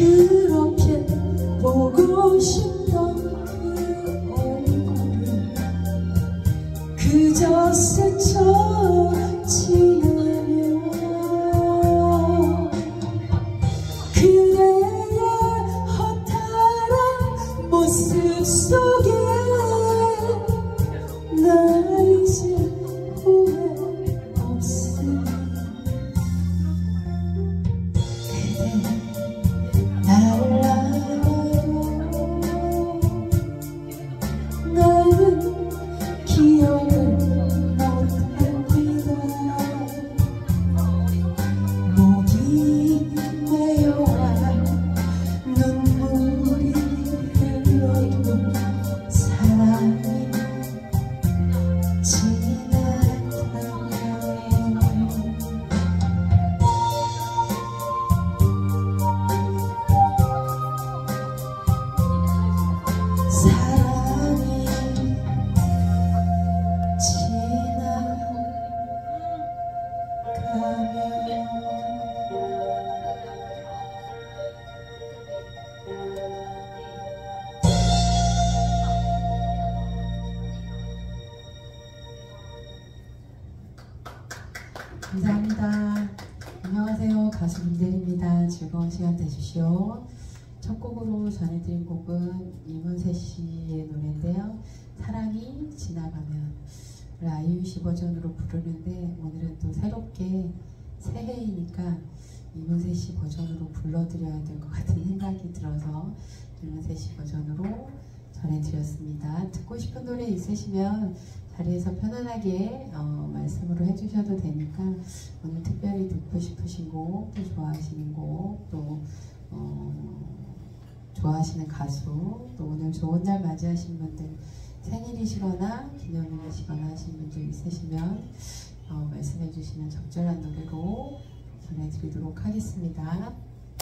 Ooh. 감사합니다. 안녕하세요. 가수 김대리입니다. 즐거운 시간 되십시오. 첫 곡으로 전해드린 곡은 이문세 씨의 노래인데요. 사랑이 지나가면 아이유 씨 버전으로 부르는데 오늘은 또 새롭게 새해이니까 이문세 씨 버전으로 불러드려야 될 것 같은 생각이 들어서 이문세 씨 버전으로 전해드렸습니다. 듣고 싶은 노래 있으시면 자리에서 편안하게 어, 말씀 으로 해주셔도 되니까 오늘 특별히 듣고 싶으신 곡, 또 좋아하시는 곡, 또 어, 좋아하시는 가수, 또 오늘 좋은 날 맞이하신 분들 생일이시거나 기념일이시거나 하신 분들 있으시면 어, 말씀해 주시면 적절한 노래로 전해드리도록 하겠습니다.